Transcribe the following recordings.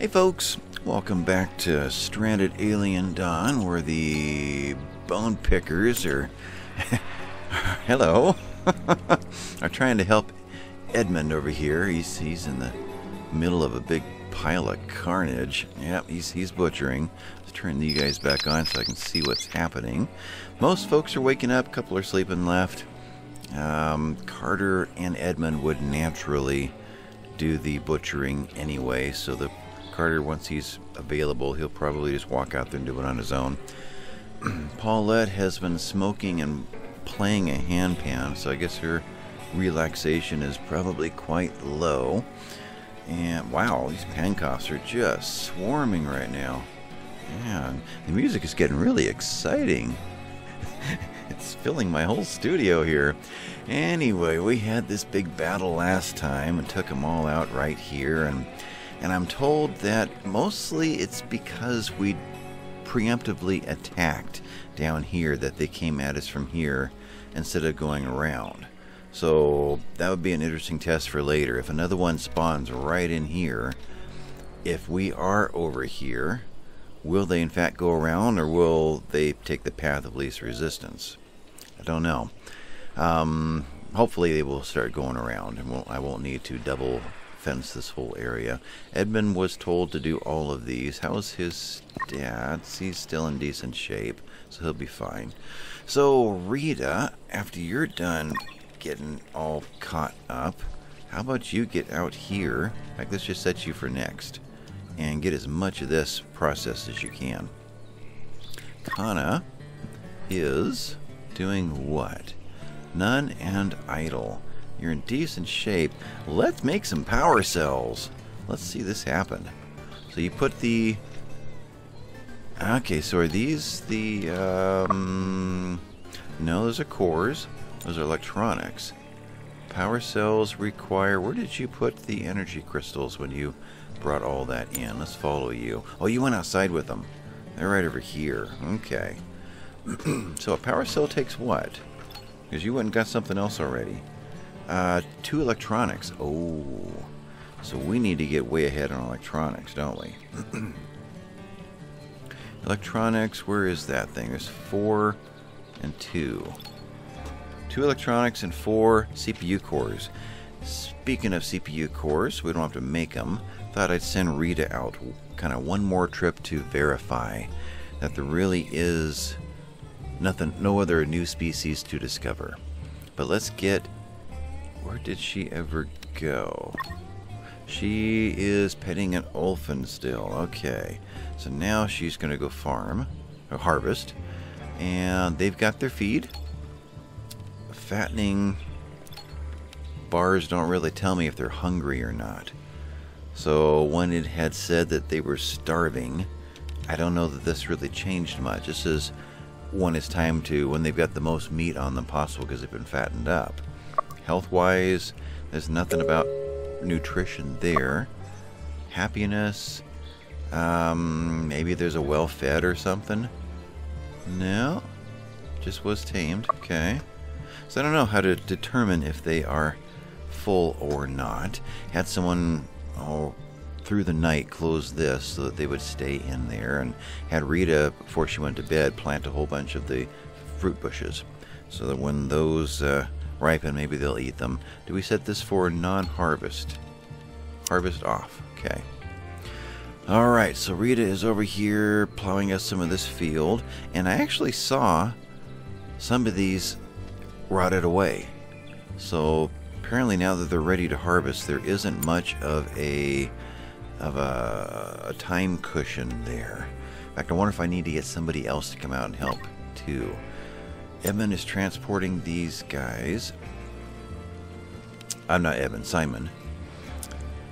Hey folks, welcome back to Stranded Alien Dawn, where the bone pickers are. Hello! are trying to help Edmund over here. He's, he's in the middle of a big pile of carnage. Yep, he's, he's butchering. Let's turn you guys back on so I can see what's happening. Most folks are waking up, a couple are sleeping left. Um, Carter and Edmund would naturally do the butchering anyway, so the Carter, once he's available, he'll probably just walk out there and do it on his own. Paulette has been smoking and playing a handpan, so I guess her relaxation is probably quite low. And wow, these pancofs are just swarming right now. Man, the music is getting really exciting. it's filling my whole studio here. Anyway, we had this big battle last time and took them all out right here and and I'm told that mostly it's because we preemptively attacked down here that they came at us from here instead of going around. So that would be an interesting test for later. If another one spawns right in here, if we are over here, will they in fact go around or will they take the path of least resistance? I don't know. Um, hopefully they will start going around and we'll, I won't need to double fence this whole area. Edmund was told to do all of these. How's his stats? He's still in decent shape, so he'll be fine. So, Rita, after you're done getting all caught up, how about you get out here? In fact, let's just set you for next and get as much of this process as you can. Kana is doing what? None and idle. You're in decent shape. Let's make some power cells. Let's see this happen. So you put the... Okay, so are these the... Um... No, those are cores. Those are electronics. Power cells require... Where did you put the energy crystals when you brought all that in? Let's follow you. Oh, you went outside with them. They're right over here. Okay. so a power cell takes what? Because you went and got something else already. Uh, two electronics. Oh. So we need to get way ahead on electronics, don't we? electronics, where is that thing? There's four and two. Two electronics and four CPU cores. Speaking of CPU cores, we don't have to make them. Thought I'd send Rita out kind of one more trip to verify that there really is nothing, no other new species to discover. But let's get where did she ever go? She is petting an olfin still. Okay. So now she's going to go farm, or harvest. And they've got their feed. Fattening bars don't really tell me if they're hungry or not. So when it had said that they were starving, I don't know that this really changed much. This is when it's time to, when they've got the most meat on them possible because they've been fattened up. Health wise, there's nothing about nutrition there. Happiness, um, maybe there's a well fed or something. No, just was tamed. Okay. So I don't know how to determine if they are full or not. Had someone oh, through the night close this so that they would stay in there, and had Rita, before she went to bed, plant a whole bunch of the fruit bushes so that when those uh, ripen, maybe they'll eat them. Do we set this for non-harvest? Harvest off. Okay. Alright, so Rita is over here plowing us some of this field, and I actually saw some of these rotted away. So apparently now that they're ready to harvest, there isn't much of a of a, a time cushion there. In fact, I wonder if I need to get somebody else to come out and help too. Evan is transporting these guys. I'm not Evan, Simon.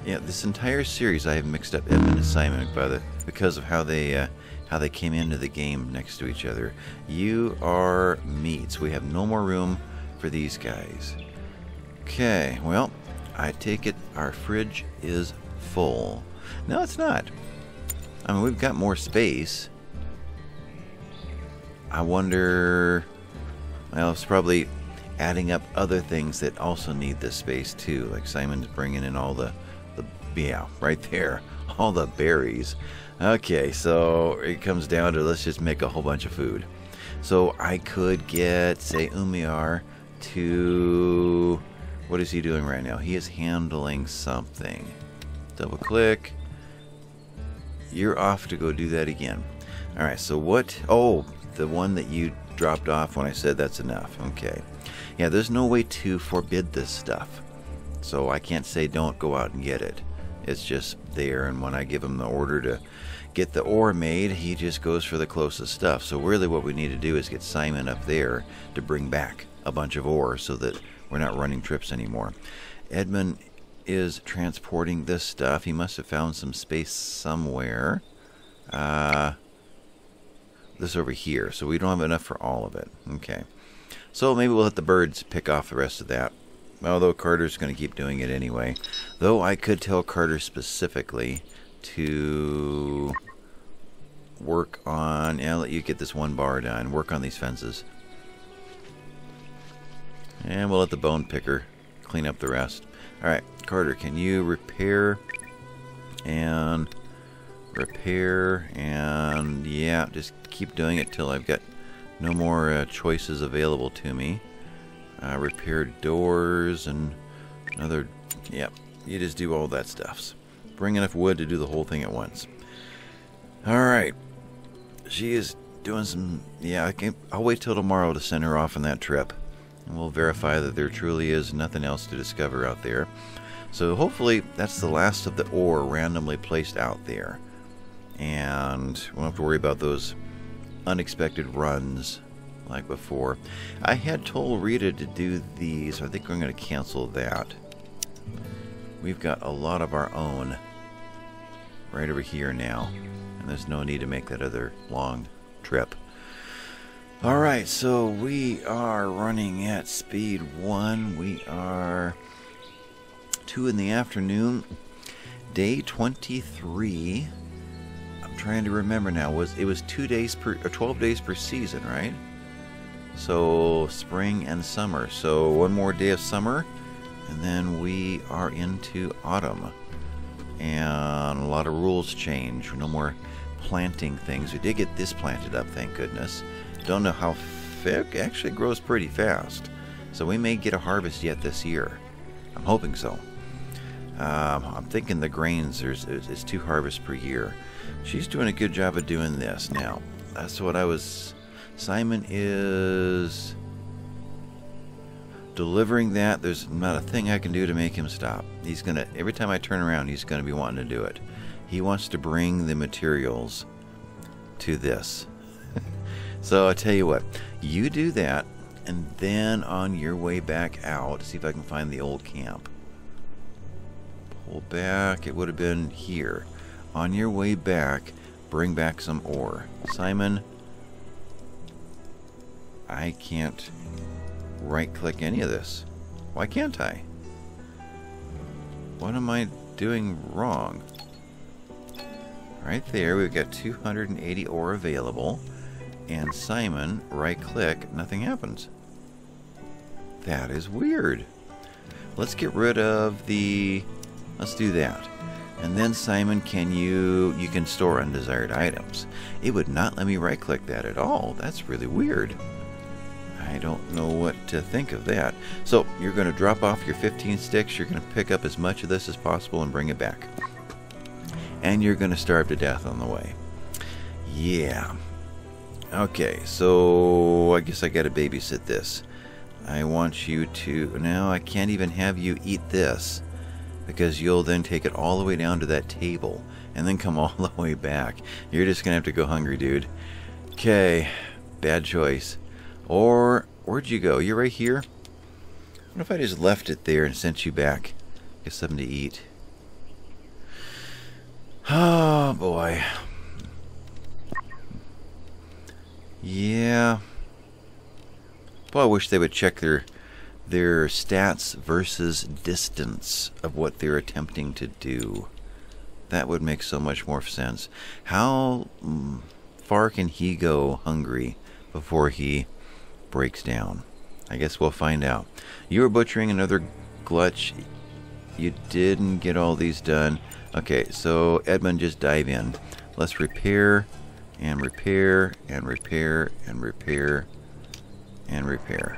Yeah, this entire series I have mixed up Evan and Simon by the because of how they uh, how they came into the game next to each other. You are meats. We have no more room for these guys. Okay, well, I take it our fridge is full. No, it's not. I mean, we've got more space. I wonder well, it's probably adding up other things that also need this space too. Like Simon's bringing in all the, the yeah, right there, all the berries. Okay, so it comes down to let's just make a whole bunch of food. So I could get, say, Umiar to. What is he doing right now? He is handling something. Double click. You're off to go do that again. Alright, so what? Oh, the one that you dropped off when I said that's enough. Okay. Yeah, there's no way to forbid this stuff. So I can't say don't go out and get it. It's just there, and when I give him the order to get the ore made, he just goes for the closest stuff. So really what we need to do is get Simon up there to bring back a bunch of ore so that we're not running trips anymore. Edmund is transporting this stuff. He must have found some space somewhere. Uh, this over here. So we don't have enough for all of it. Okay. So maybe we'll let the birds pick off the rest of that. Although Carter's going to keep doing it anyway. Though I could tell Carter specifically to work on... Yeah, I'll let you get this one bar done. Work on these fences. And we'll let the bone picker clean up the rest. Alright, Carter, can you repair and repair and yeah, just keep doing it till I've got no more uh, choices available to me. Uh, repair doors and another, yep, you just do all that stuff. Bring enough wood to do the whole thing at once. Alright, she is doing some, yeah, I can, I'll wait till tomorrow to send her off on that trip. And we'll verify that there truly is nothing else to discover out there. So hopefully that's the last of the ore randomly placed out there. And we won't have to worry about those unexpected runs like before. I had told Rita to do these. I think I'm going to cancel that. We've got a lot of our own right over here now. And there's no need to make that other long trip. Alright, so we are running at speed 1. We are 2 in the afternoon. Day 23. Trying to remember now. Was It was 2 days per, or 12 days per season, right? So spring and summer. So one more day of summer, and then we are into autumn. And a lot of rules change. No more planting things. We did get this planted up, thank goodness. Don't know how it actually grows pretty fast. So we may get a harvest yet this year. I'm hoping so. Um, I'm thinking the grains there's it's two harvests per year. She's doing a good job of doing this now. That's what I was. Simon is delivering that. There's not a thing I can do to make him stop. He's gonna every time I turn around, he's gonna be wanting to do it. He wants to bring the materials to this. So I tell you what, you do that, and then on your way back out, see if I can find the old camp. Pull back, it would have been here. On your way back, bring back some ore. Simon, I can't right click any of this. Why can't I? What am I doing wrong? Right there, we've got 280 ore available and Simon right click, nothing happens. That is weird. Let's get rid of the, let's do that. And then Simon, can you, you can store undesired items. It would not let me right click that at all. That's really weird. I don't know what to think of that. So you're going to drop off your 15 sticks. You're going to pick up as much of this as possible and bring it back. And you're going to starve to death on the way. Yeah. Okay, so I guess I gotta babysit this. I want you to... Now, I can't even have you eat this because you'll then take it all the way down to that table and then come all the way back. You're just gonna have to go hungry, dude. Okay, bad choice. Or, where'd you go? You're right here? What if I just left it there and sent you back? Get something to eat. Oh, boy. Yeah. Well, I wish they would check their their stats versus distance of what they're attempting to do. That would make so much more sense. How mm, far can he go hungry before he breaks down? I guess we'll find out. You were butchering another glutch. You didn't get all these done. Okay, so Edmund, just dive in. Let's repair and repair and repair and repair and repair.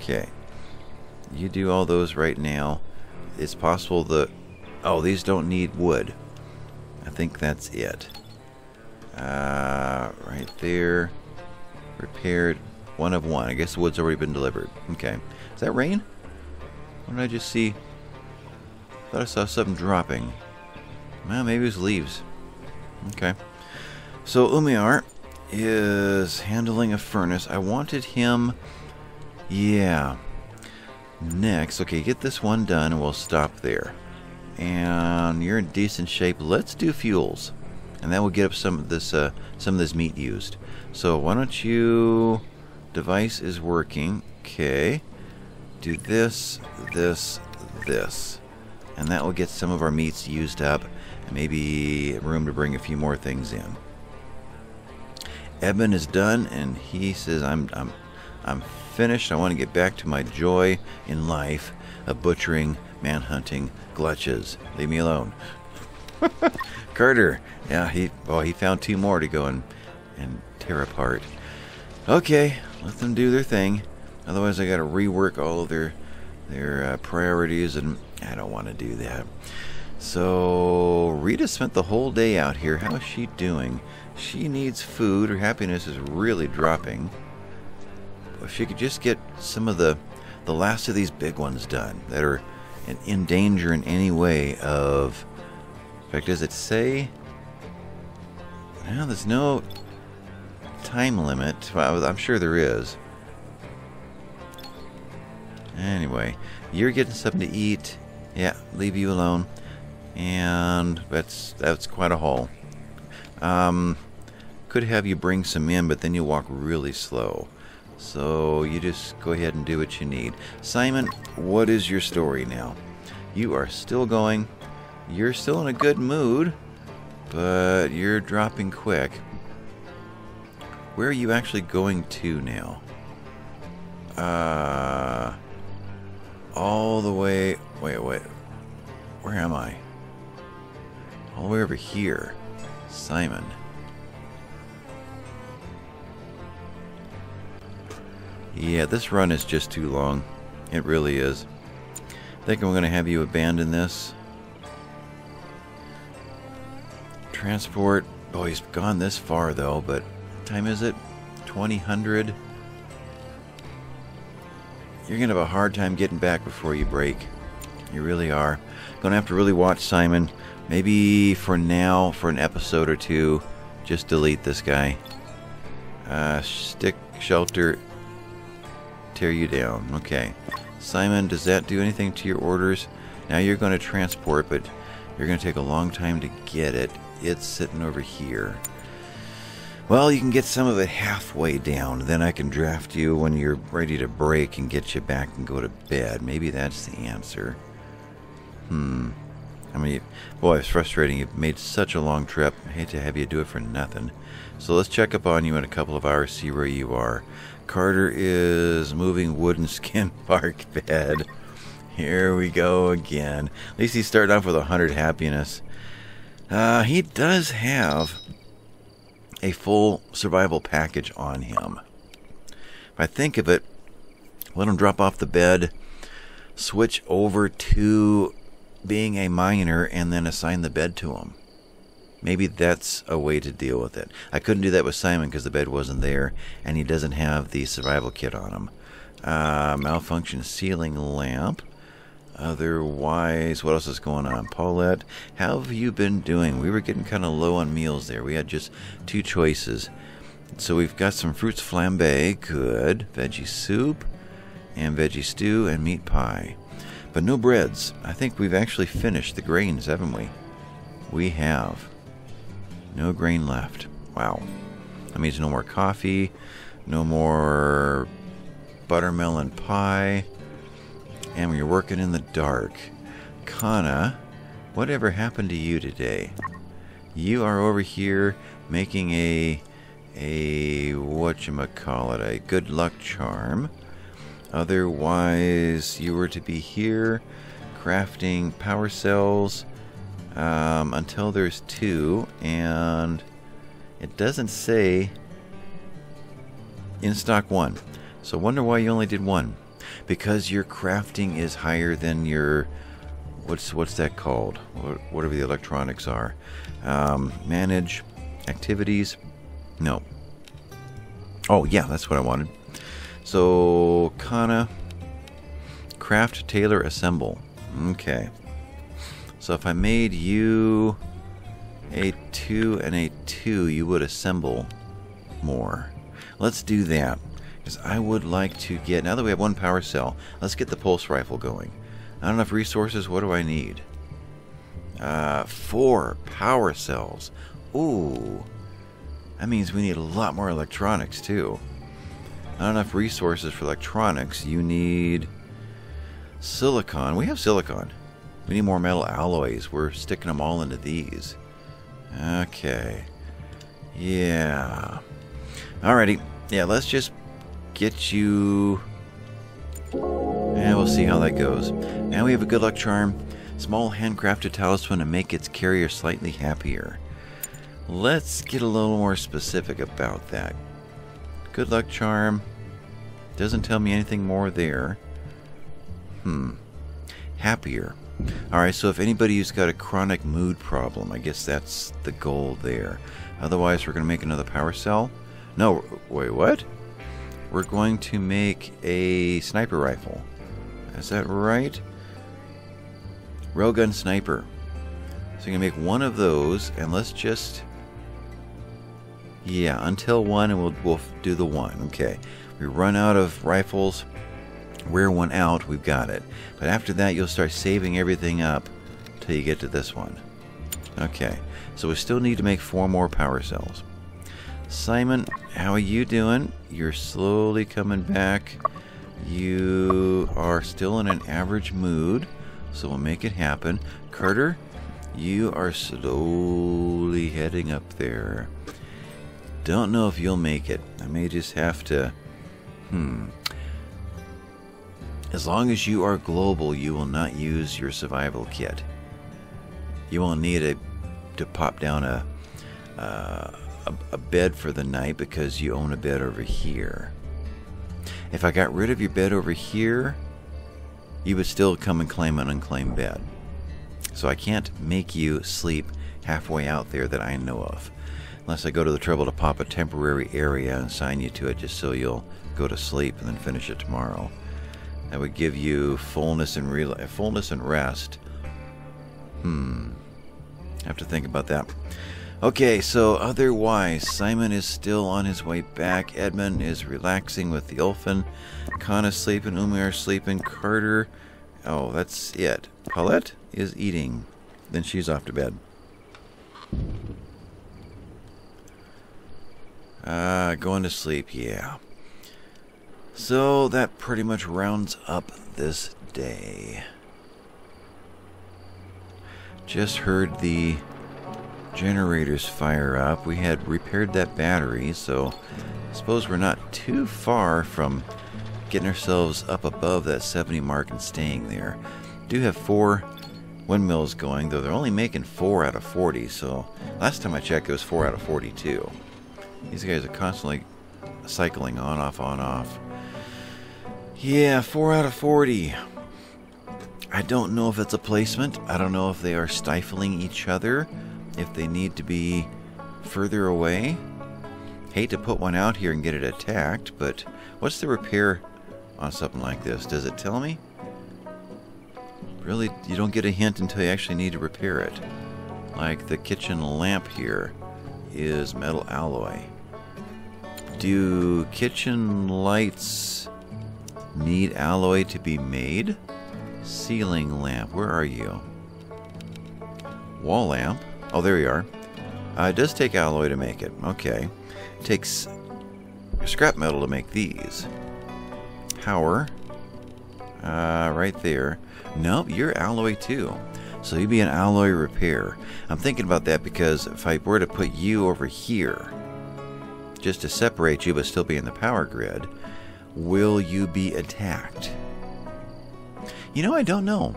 Okay. You do all those right now. It's possible that... Oh, these don't need wood. I think that's it. Uh, right there. Repaired. One of one. I guess the wood's already been delivered. Okay. Is that rain? What did I just see? thought I saw something dropping. Well, maybe it was leaves. Okay. So Umiar is handling a furnace. I wanted him... Yeah. Next, okay, get this one done and we'll stop there. And you're in decent shape. Let's do fuels. And that will get up some of this uh, some of this meat used. So why don't you device is working. Okay. Do this, this, this. And that will get some of our meats used up and maybe room to bring a few more things in. Edmund is done, and he says, "I'm, I'm, I'm finished. I want to get back to my joy in life of butchering, manhunting, glutches. Leave me alone." Carter, yeah, he, well, he found two more to go and, and tear apart. Okay, let them do their thing. Otherwise, I got to rework all of their, their uh, priorities, and I don't want to do that. So Rita spent the whole day out here. How is she doing? She needs food. Her happiness is really dropping. If you could just get some of the the last of these big ones done that are in, in danger in any way of. In fact, does it say? Well, there's no time limit. Well, I'm sure there is. Anyway, you're getting something to eat. Yeah, leave you alone and that's that's quite a haul. Um, could have you bring some in, but then you walk really slow. So you just go ahead and do what you need. Simon, what is your story now? You are still going. You're still in a good mood, but you're dropping quick. Where are you actually going to now? Uh, all the way. Wait, wait. Where am I? All the way over here. Simon. Yeah, this run is just too long. It really is. I think I'm going to have you abandon this. Transport. Oh, he's gone this far, though, but time is it? 2000? You're going to have a hard time getting back before you break. You really are. Going to have to really watch Simon. Maybe for now, for an episode or two, just delete this guy. Uh, stick shelter, tear you down. Okay. Simon, does that do anything to your orders? Now you're going to transport, but you're going to take a long time to get it. It's sitting over here. Well, you can get some of it halfway down. Then I can draft you when you're ready to break and get you back and go to bed. Maybe that's the answer. Hmm. I mean, boy, it's frustrating. You've made such a long trip. I hate to have you do it for nothing. So let's check up on you in a couple of hours, see where you are. Carter is moving wooden skin bark bed. Here we go again. At least he's starting off with a 100 happiness. Uh, he does have a full survival package on him. If I think of it, let him drop off the bed, switch over to being a miner and then assign the bed to him. Maybe that's a way to deal with it. I couldn't do that with Simon because the bed wasn't there and he doesn't have the survival kit on him. Uh, malfunction ceiling lamp. Otherwise, what else is going on? Paulette, how have you been doing? We were getting kind of low on meals there. We had just two choices. So we've got some fruits flambe, good. Veggie soup, and veggie stew, and meat pie. But no breads. I think we've actually finished the grains, haven't we? We have. No grain left. Wow. That means no more coffee, no more buttermelon pie, and we're working in the dark. Kana, whatever happened to you today? You are over here making a a whatchamacallit, a good luck charm. Otherwise, you were to be here crafting power cells, um, until there's two, and it doesn't say in stock one. So wonder why you only did one. Because your crafting is higher than your what's what's that called? Whatever the electronics are. Um, manage activities. No. Oh yeah, that's what I wanted. So Kana craft, tailor, assemble. Okay. So if I made you a 2 and a 2, you would assemble more. Let's do that. Because I would like to get, now that we have one power cell, let's get the pulse rifle going. Not enough resources, what do I need? Uh, four power cells. Ooh. That means we need a lot more electronics, too. Not enough resources for electronics. You need silicon. We have silicon. We need more metal alloys. We're sticking them all into these. Okay. Yeah. Alrighty. Yeah, let's just get you... And we'll see how that goes. Now we have a good luck charm. Small handcrafted talisman to make its carrier slightly happier. Let's get a little more specific about that. Good luck charm. Doesn't tell me anything more there. Hmm. Happier. Alright, so if anybody who's got a chronic mood problem, I guess that's the goal there. Otherwise, we're going to make another power cell. No, wait, what? We're going to make a sniper rifle. Is that right? Railgun sniper. So you're going to make one of those, and let's just... Yeah, until one, and we'll, we'll do the one. Okay. We run out of rifles wear one out, we've got it. But after that, you'll start saving everything up till you get to this one. Okay, so we still need to make four more power cells. Simon, how are you doing? You're slowly coming back. You are still in an average mood, so we'll make it happen. Carter, you are slowly heading up there. Don't know if you'll make it. I may just have to... Hmm. As long as you are global, you will not use your survival kit. You won't need a, to pop down a, uh, a, a bed for the night because you own a bed over here. If I got rid of your bed over here, you would still come and claim an unclaimed bed. So I can't make you sleep halfway out there that I know of. Unless I go to the trouble to pop a temporary area and sign you to it just so you'll go to sleep and then finish it tomorrow. That would give you fullness and real fullness and rest. Hmm. Have to think about that. Okay, so otherwise, Simon is still on his way back. Edmund is relaxing with the Ulfin. Kana's sleeping. Umiar sleeping. Carter. Oh, that's it. Paulette is eating. Then she's off to bed. Uh, going to sleep, yeah. So that pretty much rounds up this day. Just heard the generators fire up. We had repaired that battery, so I suppose we're not too far from getting ourselves up above that 70 mark and staying there. Do have four windmills going, though they're only making four out of 40, so last time I checked it was four out of 42. These guys are constantly cycling on, off, on, off. Yeah, 4 out of 40. I don't know if it's a placement. I don't know if they are stifling each other, if they need to be further away. Hate to put one out here and get it attacked, but what's the repair on something like this? Does it tell me? Really, you don't get a hint until you actually need to repair it. Like the kitchen lamp here is metal alloy. Do kitchen lights Need alloy to be made? Ceiling lamp. Where are you? Wall lamp. Oh, there you are. Uh, it does take alloy to make it. Okay. It takes scrap metal to make these. Power. Uh, right there. Nope, you're alloy too. So you'd be an alloy repair. I'm thinking about that because if I were to put you over here, just to separate you but still be in the power grid, Will you be attacked? You know, I don't know.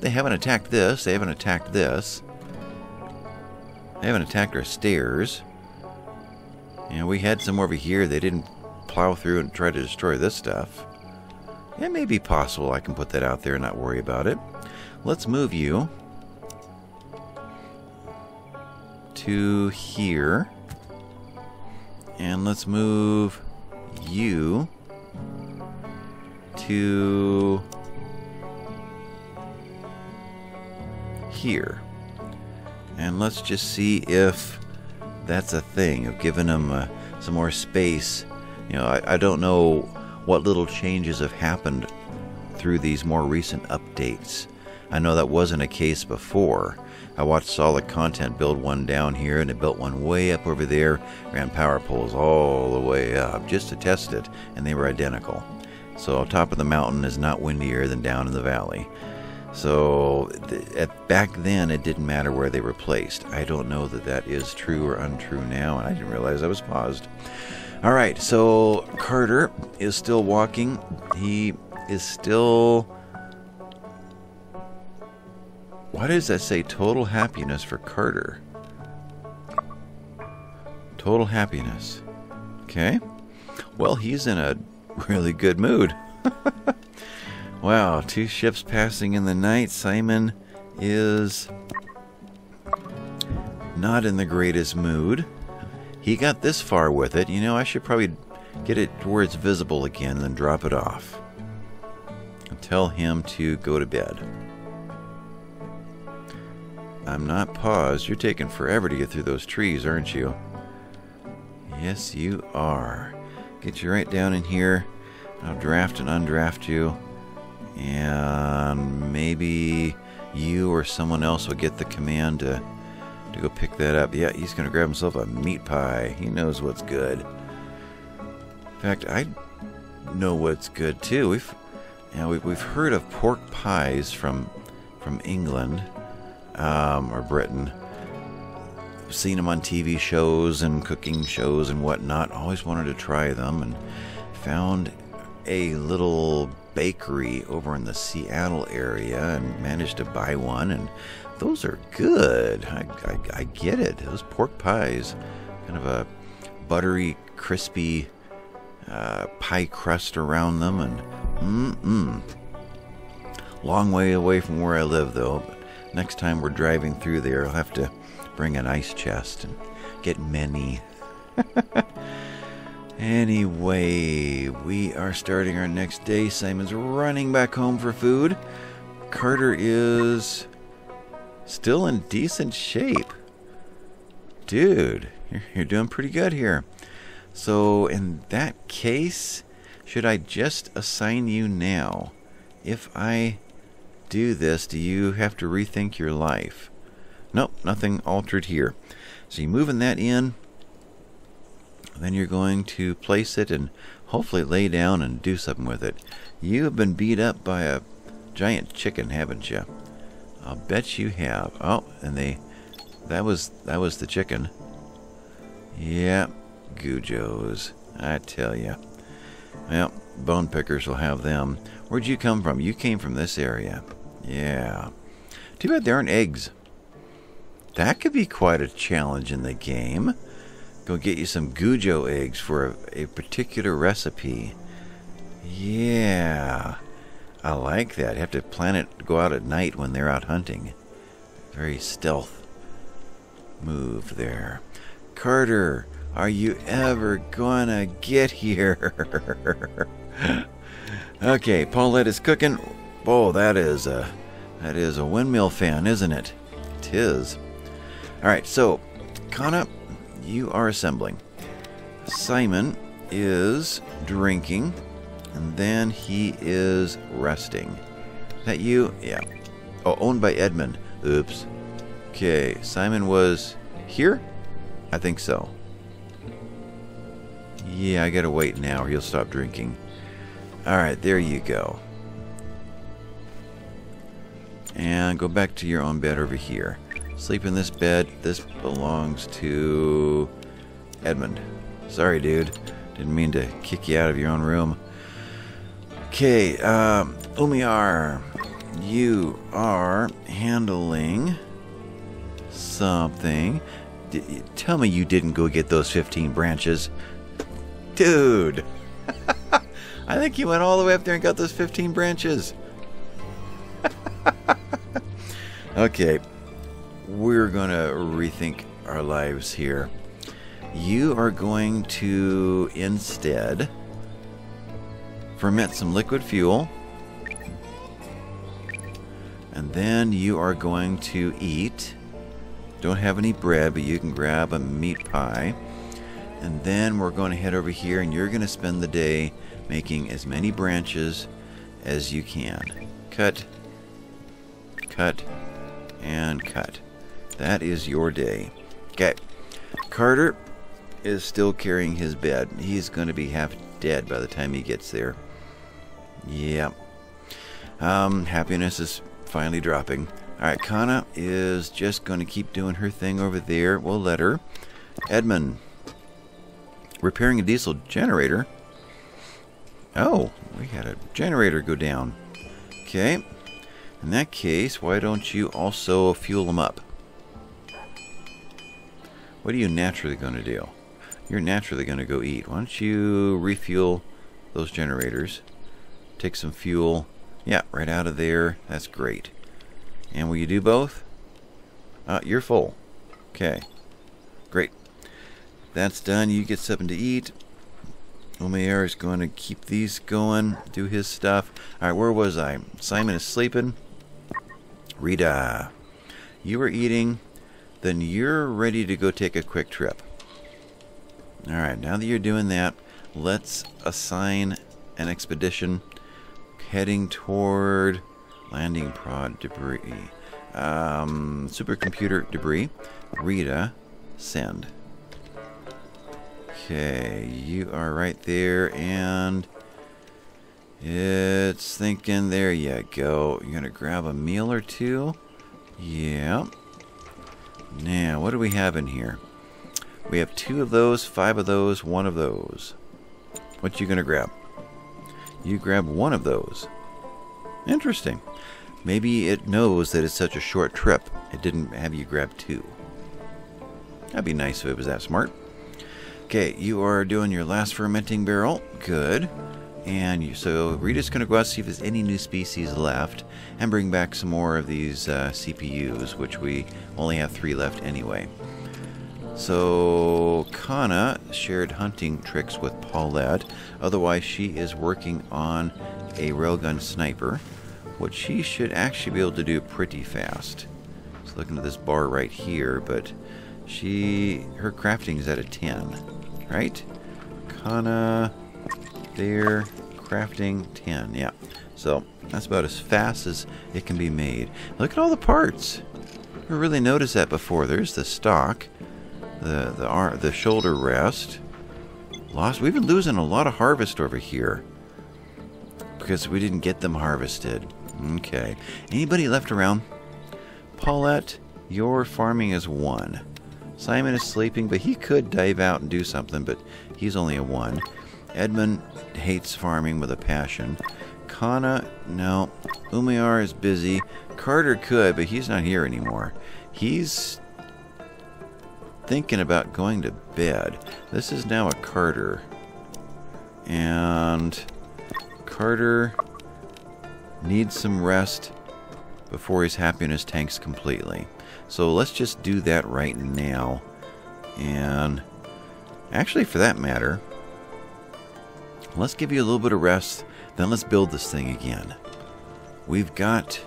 They haven't attacked this, they haven't attacked this. They haven't attacked our stairs. And we had some over here. They didn't plow through and try to destroy this stuff. It may be possible I can put that out there and not worry about it. Let's move you to here. And let's move you to here. And let's just see if that's a thing of giving them uh, some more space. You know, I, I don't know what little changes have happened through these more recent updates. I know that wasn't a case before. I watched Solid Content build one down here, and it built one way up over there, ran power poles all the way up just to test it, and they were identical. So, top of the mountain is not windier than down in the valley. So, th- at, back then, it didn't matter where they were placed. I don't know that that is true or untrue now, and I didn't realize I was paused. All right, so Carter is still walking. He is still. Why does that say total happiness for Carter? Total happiness. Okay. Well, he's in a really good mood. wow, two ships passing in the night. Simon is not in the greatest mood. He got this far with it. You know, I should probably get it where it's visible again and then drop it off. And tell him to go to bed. I'm not paused. You're taking forever to get through those trees, aren't you? Yes, you are. Get you right down in here. I'll draft and undraft you. And maybe you or someone else will get the command to to go pick that up. Yeah, he's going to grab himself a meat pie. He knows what's good. In fact, I know what's good too. We've you know, we've, we've heard of pork pies from from England um, or Britain. Seen them on TV shows and cooking shows and whatnot. Always wanted to try them and found a little bakery over in the Seattle area and managed to buy one and those are good. I, I, I, get it. Those pork pies, kind of a buttery, crispy uh, pie crust around them, and mm-mm. Long way away from where I live, though. But next time we're driving through there, I'll have to bring an ice chest and get many. anyway, we are starting our next day. Simon's running back home for food. Carter is still in decent shape. Dude, you're, you're doing pretty good here. So, in that case, should I just assign you now? If I do this, do you have to rethink your life? Nope, nothing altered here. So, you're moving that in. Then you're going to place it and hopefully lay down and do something with it. You have been beat up by a giant chicken, haven't you? I'll bet you have. Oh, and they that was that was the chicken. Yeah, Gujos. I tell you. Well, bone pickers will have them. Where'd you come from? You came from this area. Yeah. Too bad there aren't eggs. That could be quite a challenge in the game. Go get you some Gujo eggs for a, a particular recipe. Yeah. I like that. Have to plan it go out at night when they're out hunting. Very stealth move there. Carter, are you ever gonna get here? okay, Paulette is cooking. Oh, that is a that is a windmill fan, isn't it? Tis. All right, so Kana, you are assembling. Simon is drinking. And then he is resting. Is That you? Yeah. Oh, owned by Edmund. Oops. Okay, Simon was here? I think so. Yeah, I gotta wait now or he'll stop drinking. Alright, there you go. And go back to your own bed over here. Sleep in this bed. This belongs to Edmund. Sorry, dude. Didn't mean to kick you out of your own room. Okay, um, Umiar, you are handling something. D- tell me you didn't go get those 15 branches. Dude. I think you went all the way up there and got those 15 branches. okay. We're going to rethink our lives here. You are going to instead ferment some liquid fuel. And then you are going to eat. Don't have any bread, but you can grab a meat pie. And then we're going to head over here, and you're going to spend the day making as many branches as you can. Cut, cut, and cut. That is your day. Okay. Carter is still carrying his bed. He's going to be half dead by the time he gets there. Yep. Um, happiness is finally dropping. Alright, Kana is just going to keep doing her thing over there. We'll let her. Edmund, repairing a diesel generator. Oh, we had a generator go down. Okay. In that case, why don't you also fuel them up? What are you naturally going to do? You're naturally going to go eat. Why don't you refuel those generators? Take some fuel. Yeah, right out of there. That's great. And will you do both? Uh, you're full. Okay. Great. That's done. You get something to eat. Umiar is going to keep these going, do his stuff. Alright, where was I? Simon is sleeping. Rita, you were eating. Then you're ready to go take a quick trip. Alright, now that you're doing that, let's assign an expedition heading toward landing prod debris. Um, supercomputer debris. Rita, send. Okay, you are right there, and it's thinking, there you go. You're going to grab a meal or two. Yeah. Now, what do we have in here? We have two of those, five of those, one of those. What you going to grab? You grab one of those. Interesting. Maybe it knows that it's such a short trip. It didn't have you grab two. That'd be nice if it was that smart. Okay, you are doing your last fermenting barrel. Good. And so Rita's going to go out and see if there's any new species left and bring back some more of these uh, CPUs, which we only have three left anyway. So Kana shared hunting tricks with Paulette. Otherwise, she is working on a railgun sniper, which she should actually be able to do pretty fast. Just looking at this bar right here, but she her crafting is at a 10, right? Kana there, crafting 10, yeah. So that's about as fast as it can be made. Look at all the parts. I really noticed that before. There's the stock, the the arm, the shoulder rest. Lost. We've been losing a lot of harvest over here because we didn't get them harvested. Okay. Anybody left around? Paulette, your farming is one. Simon is sleeping, but he could dive out and do something, but he's only a one. Edmund hates farming with a passion. Kana, no. Umiar is busy. Carter could, but he's not here anymore. He's thinking about going to bed. This is now a Carter. And Carter needs some rest before his happiness tanks completely. So let's just do that right now. And actually, for that matter, let's give you a little bit of rest, then let's build this thing again. We've got.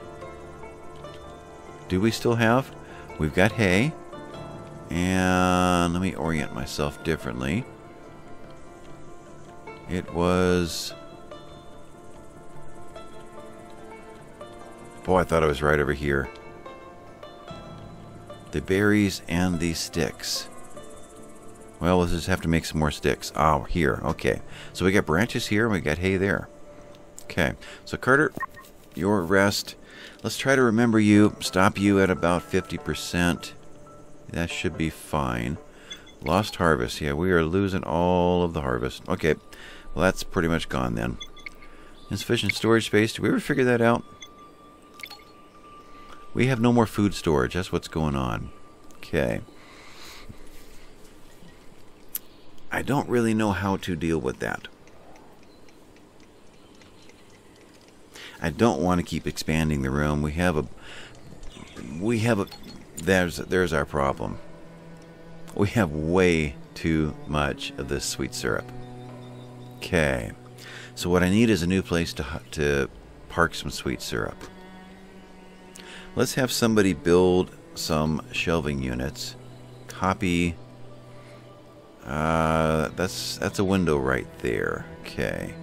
Do we still have? We've got hay. And let me orient myself differently. It was Boy, I thought I was right over here. The berries and the sticks. Well, we'll just have to make some more sticks. Oh, here. Okay. So we got branches here and we got hay there. Okay. So Carter, your rest. Let's try to remember you. Stop you at about 50%. That should be fine. Lost harvest. Yeah, we are losing all of the harvest. Okay. Well, that's pretty much gone then. Insufficient storage space. Did we ever figure that out? We have no more food storage. That's what's going on. Okay. I don't really know how to deal with that. I don't want to keep expanding the room. We have a we have a there's there's our problem. We have way too much of this sweet syrup. Okay. So what I need is a new place to to park some sweet syrup. Let's have somebody build some shelving units. Copy uh, that's that's a window right there. Okay.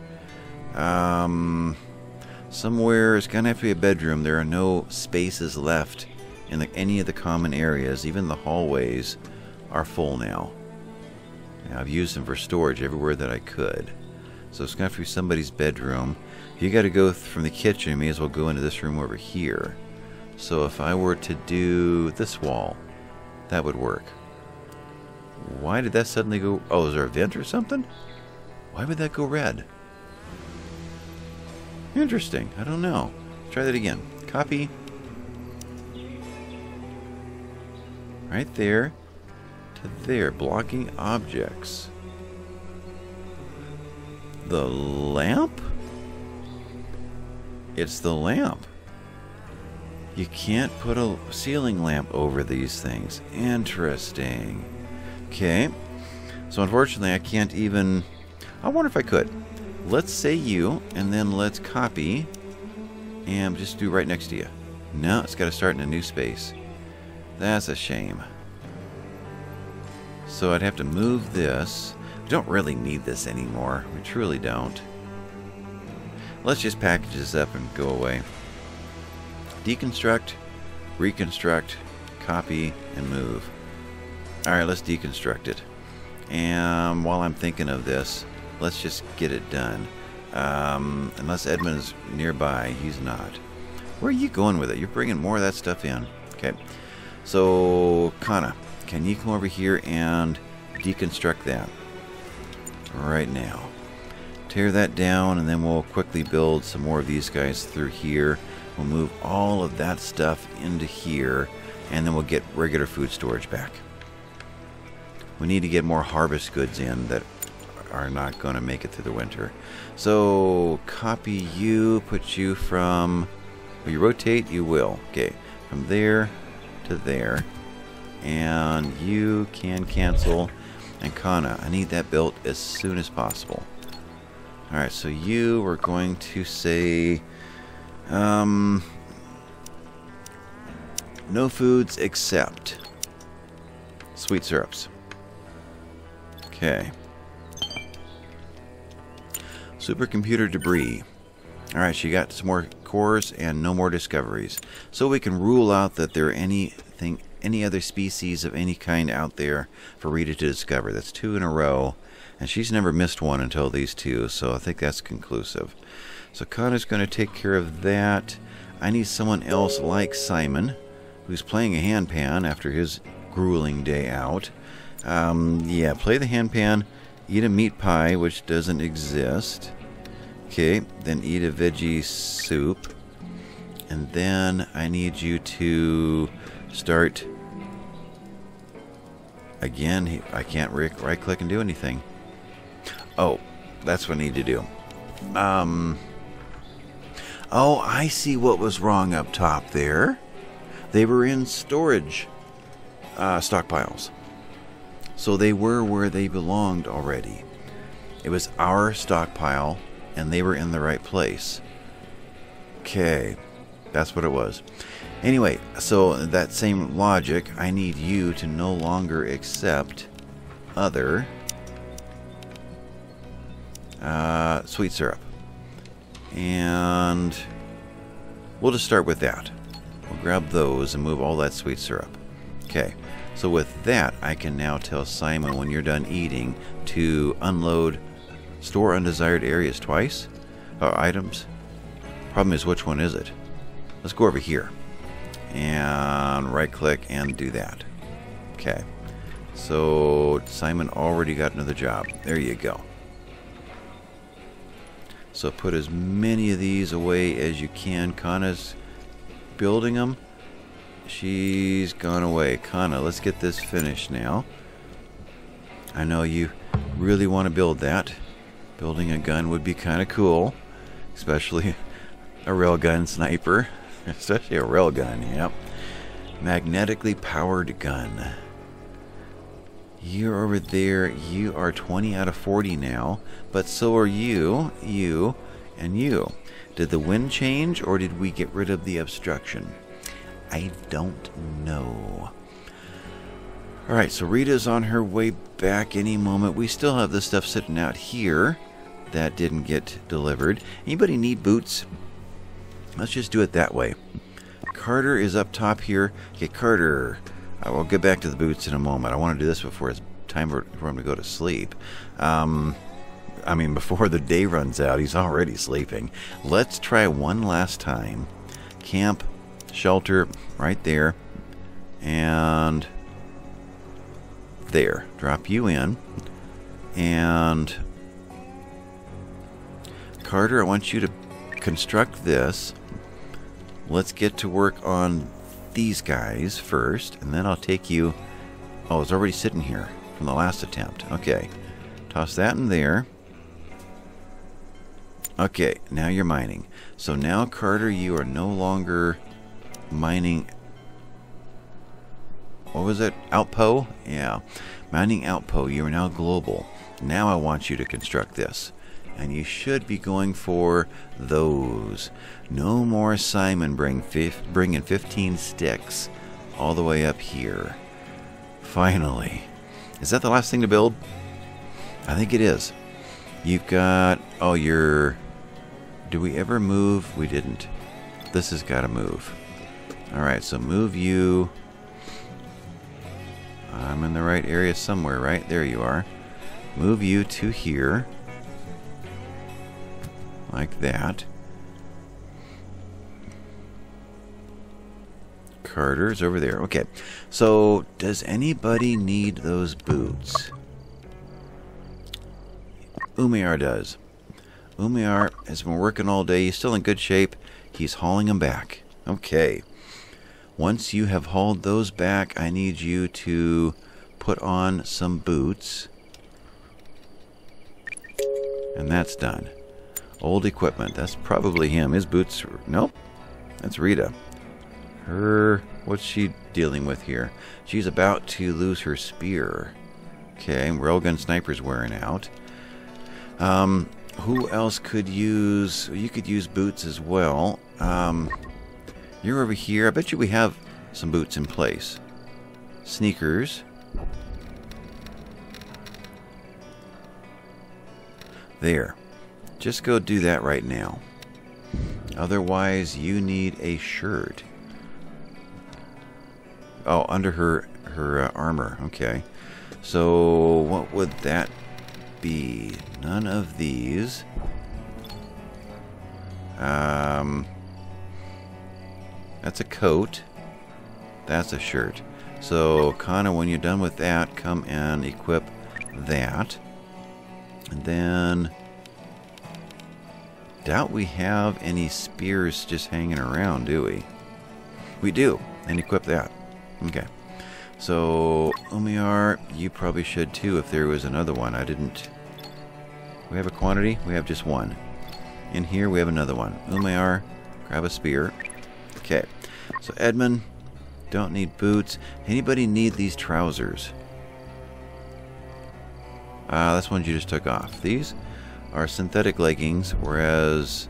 Um, somewhere it's gonna have to be a bedroom. There are no spaces left in the, any of the common areas. Even the hallways are full now. I've used them for storage everywhere that I could. So it's gonna have to be somebody's bedroom. If you got to go from the kitchen, you may as well go into this room over here. So if I were to do this wall, that would work. Why did that suddenly go... Oh, is there a vent or something? Why would that go red? Interesting. I don't know. Try that again. Copy. Right there to there. Blocking objects. The lamp? It's the lamp. You can't put a ceiling lamp over these things. Interesting. Okay. So unfortunately, I can't even... I wonder if I could. Let's say you, and then let's copy, and just do right next to you. No, it's got to start in a new space. That's a shame. So I'd have to move this. We don't really need this anymore. We truly don't. Let's just package this up and go away. Deconstruct, reconstruct, copy, and move. Alright, let's deconstruct it. And while I'm thinking of this, let's just get it done. Um, unless Edmund's nearby, he's not. Where are you going with it? You're bringing more of that stuff in. Okay. So, Kana, can you come over here and deconstruct that? Right now. Tear that down, and then we'll quickly build some more of these guys through here. We'll move all of that stuff into here, and then we'll get regular food storage back. We need to get more harvest goods in that are not going to make it through the winter. So copy you, put you from, will you rotate? You will. Okay, from there to there. And you can cancel. And Kana, I need that built as soon as possible. Alright, so you are going to say, um, no foods except sweet syrups. Okay. Supercomputer debris. Alright, she got some more cores and no more discoveries. So we can rule out that there are anything any other species of any kind out there for Rita to discover. That's two in a row. And she's never missed one until these two, so I think that's conclusive. So Connor's going to take care of that. I need someone else like Simon, who's playing a handpan after his grueling day out. Um, yeah, play the handpan, eat a meat pie, which doesn't exist. Okay, then eat a veggie soup. And then I need you to start. Again, I can't right click and do anything. Oh, that's what I need to do. Um. Oh, I see what was wrong up top there. They were in storage uh, stockpiles. So they were where they belonged already. It was our stockpile, and they were in the right place. Okay, that's what it was. Anyway, so that same logic, I need you to no longer accept other uh, sweet syrup. And we'll just start with that. We'll grab those and move all that sweet syrup. Okay. So with that, I can now tell Simon when you're done eating to unload store undesired areas twice, or items. Problem is, which one is it? Let's go over here and right click and do that. Okay. So Simon already got another job. There you go. So put as many of these away as you can. Kana's building them. She's gone away. Kana, let's get this finished now. I know you really want to build that. Building a gun would be kind of cool, especially a railgun sniper, especially a railgun, yep. Magnetically powered gun. You're over there. You are 20 out of 40 now, but so are you, you, and you. Did the wind change, or did we get rid of the obstruction? I don't know. Alright, so Rita's on her way back any moment. We still have this stuff sitting out here that didn't get delivered. Anybody need boots? Let's just do it that way. Carter is up top here. Okay, Carter. I will get back to the boots in a moment. I want to do this before it's time for, for him to go to sleep. Um, I mean, before the day runs out, he's already sleeping. Let's try one last time. Camp, shelter, right there. And there. Drop you in. And Carter, I want you to construct this. Let's get to work on these guys first, and then I'll take you... Oh, it's already sitting here from the last attempt. Okay. Toss that in there. Okay, now you're mining. So now, Carter, you are no longer mining... What was it? Outpo? Yeah. Mining Outpo, you are now global. Now I want you to construct this. And you should be going for those. No more Simon bring bringing 15 sticks all the way up here. Finally. Is that the last thing to build? I think it is. You've got... Oh, you're... Do we ever move? We didn't. This has got to move. Alright, so move you... I'm in the right area somewhere, right? There you are. Move you to here. Like that. Carter's over there. Okay. So, does anybody need those boots? Umiar does. Umiar has been working all day. He's still in good shape. He's hauling them back. Okay. Once you have hauled those back, I need you to put on some boots. And that's done. Old equipment. That's probably him. His boots... Nope. That's Rita. Her... What's she dealing with here? She's about to lose her spear. Okay, railgun sniper's wearing out. Um, who else could use... You could use boots as well. Um, you're over here. I bet you we have some boots in place. Sneakers. There. Just go do that right now. Otherwise, you need a shirt. Oh, under her her uh, armor. Okay. So, what would that be? None of these. Um, that's a coat. That's a shirt. So, Kana, when you're done with that, come and equip that. And then... Doubt we have any spears just hanging around, do we? We do. And equip that. Okay. So, Umiar, you probably should too if there was another one. I didn't... We have a quantity? We have just one. In here, we have another one. Umiar, grab a spear. Okay. So, Edmund, don't need boots. Anybody need these trousers? Ah, uh, that's ones you just took off. These are synthetic leggings, whereas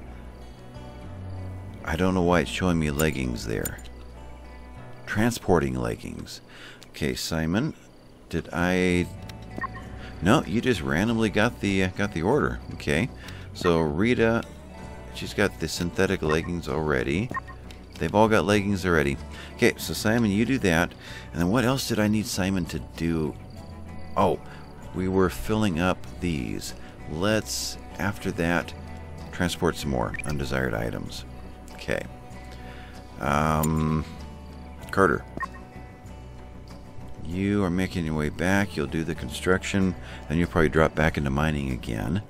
I don't know why it's showing me leggings there. Transporting leggings. Okay, Simon, did I? No, you just randomly got the uh, got the order. Okay, so Rita, she's got the synthetic leggings already. They've all got leggings already. Okay, so Simon, you do that. And then what else did I need Simon to do? Oh, we were filling up these. Let's, after that, transport some more undesired items. Okay. Um, Carter. You are making your way back. You'll do the construction. Then you'll probably drop back into mining again.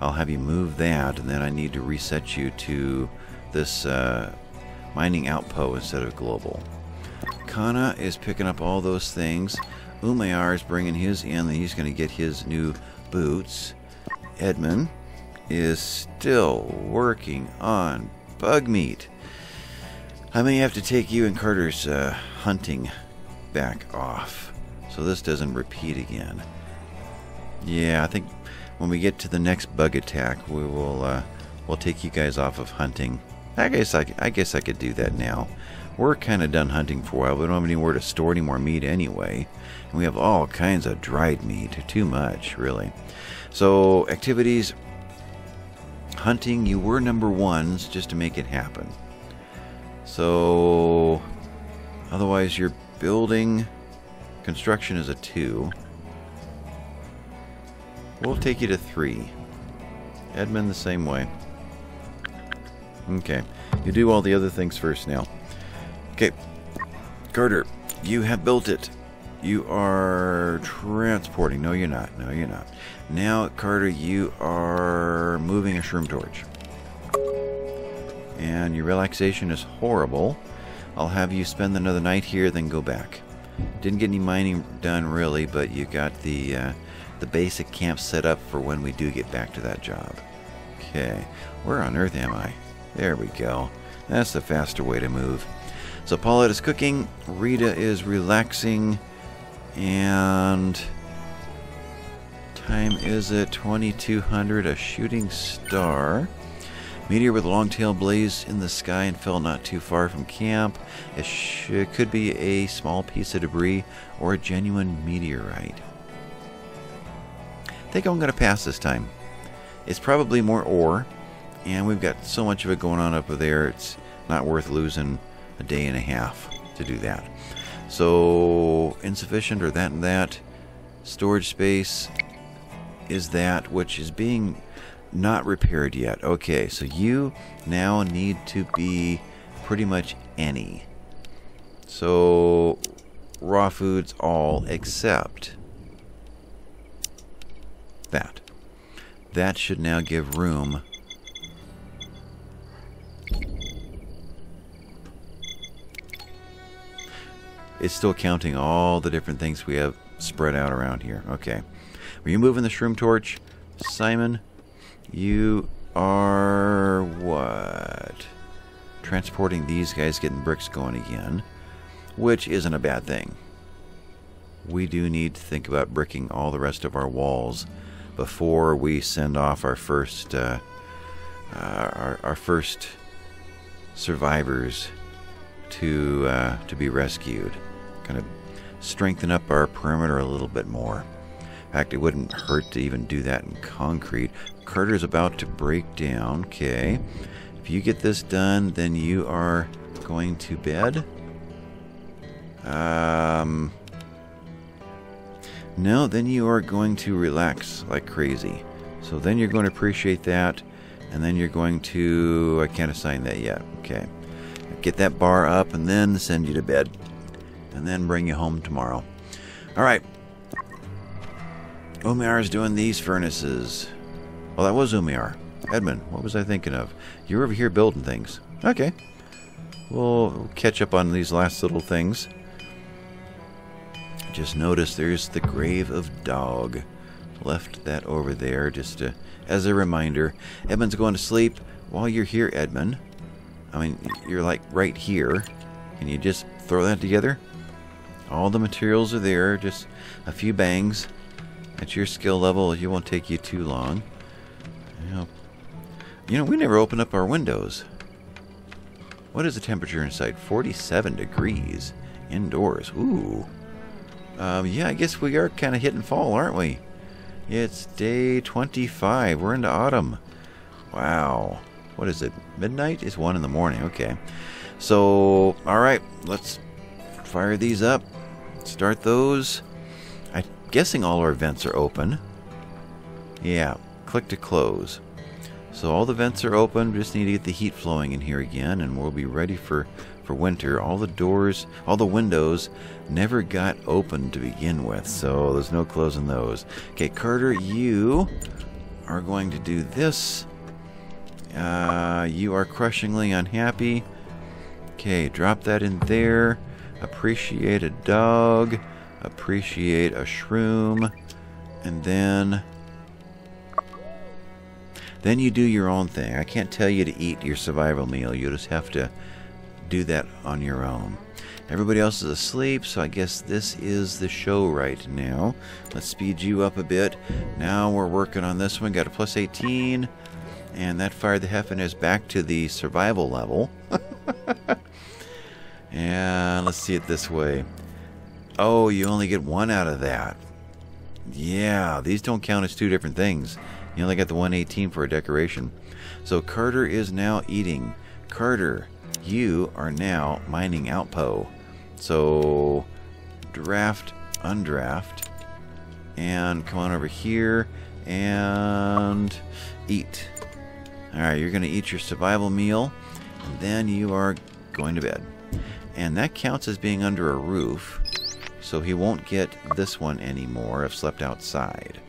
I'll have you move that, and then I need to reset you to this uh, mining outpo instead of global. Kana is picking up all those things. Umiar is bringing his in. And he's going to get his new boots. Edmund is still working on bug meat. I may have to take you and Carter's uh, hunting back off so this doesn't repeat again. Yeah, I think when we get to the next bug attack, we will uh, we'll take you guys off of hunting. I guess I, I guess I could do that now. We're kind of done hunting for a while. We don't have anywhere to store any more meat anyway. And we have all kinds of dried meat. Too much, really. So, activities. Hunting, you were number ones just to make it happen. So, otherwise, you're building. Construction is a two. We'll take you to three. Edmund the same way. Okay. You do all the other things first now. Okay. Carter, you have built it. You are transporting. No, you're not. No, you're not. Now, Carter, you are moving a shroom torch. And your relaxation is horrible. I'll have you spend another night here, then go back. Didn't get any mining done, really, but you got the uh, the basic camp set up for when we do get back to that job. Okay. Where on earth am I? There we go. That's the faster way to move. So Paulette is cooking, Rita is relaxing, and time is it 2200, a shooting star. Meteor with a long tail blazed in the sky and fell not too far from camp. It, it could be a small piece of debris or a genuine meteorite. I think I'm going to pass this time. It's probably more ore, and we've got so much of it going on up there, it's not worth losing a day and a half to do that. So, insufficient or that and that. Storage space is that which is being not repaired yet. Okay, so you now need to be pretty much any. So, raw foods all except that. That should now give room It's still counting all the different things we have spread out around here. Okay. Were you moving the shroom torch? Simon, you are what? Transporting these guys, getting bricks going again, which isn't a bad thing. We do need to think about bricking all the rest of our walls before we send off our first uh, uh, our, our first survivors to uh, to be rescued kind of strengthen up our perimeter a little bit more. In fact, it wouldn't hurt to even do that in concrete. Carter's about to break down. Okay. If you get this done, then you are going to bed. Um, no, then you are going to relax like crazy. So then you're going to appreciate that, and then you're going to. I can't assign that yet. Okay. Get that bar up and then send you to bed and then bring you home tomorrow. All right. Umiar is doing these furnaces. Well, that was Umiar. Edmund, what was I thinking of? You're over here building things. Okay. We'll catch up on these last little things. Just notice there's the grave of Dog. Left that over there just to, as a reminder. Edmund's going to sleep while you're here, Edmund. I mean, you're like right here. Can you just throw that together? All the materials are there, just a few bangs. At your skill level, it won't take you too long. You know, we never open up our windows. What is the temperature inside? 47 degrees indoors. Ooh. Um, yeah, I guess we are kind of hitting fall, aren't we? It's day 25. We're into autumn. Wow. What is it? Midnight? It's 1 in the morning. Okay. So, alright. Let's fire these up. Start those. I'm guessing all our vents are open. Yeah, click to close. So all the vents are open, just need to get the heat flowing in here again and we'll be ready for, for winter. All the doors, all the windows never got open to begin with, so there's no closing those. Okay, Carter, you are going to do this. Uh, you are crushingly unhappy. Okay, drop that in there. Appreciate a dog. appreciate a shroom, and then then you do your own thing. I can't tell you to eat your survival meal. You just have to do that on your own. Everybody else is asleep, so I guess this is the show right now. Let's speed you up a bit. Now we're working on this one. Got a plus 18, and that fired the Heffen is back to the survival level. and let's see it this way. Oh, you only get one out of that. Yeah, these don't count as two different things. You only got the 118 for a decoration. So Carter is now eating. Carter, you are now mining Outpo. So draft, undraft, and come on over here and eat. Alright, you're going to eat your survival meal, and then you are going to bed. And that counts as being under a roof, so he won't get this one anymore if slept outside.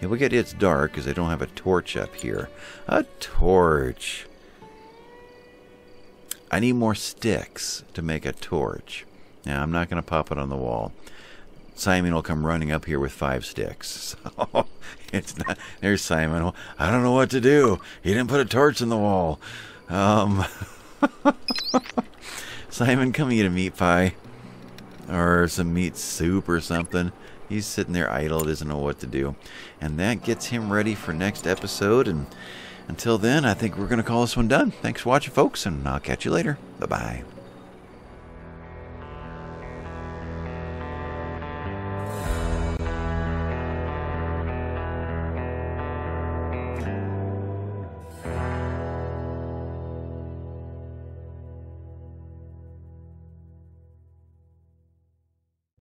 It will get it's dark because I don't have a torch up here. A torch. I need more sticks to make a torch. Now, I'm not going to pop it on the wall. Simon will come running up here with five sticks. So it's not. There's Simon. I don't know what to do. He didn't put a torch in the wall. Um, Simon, come eat a meat pie or some meat soup or something. He's sitting there idle, doesn't know what to do. And that gets him ready for next episode. And until then, I think we're going to call this one done. Thanks for watching, folks, and I'll catch you later. Bye bye.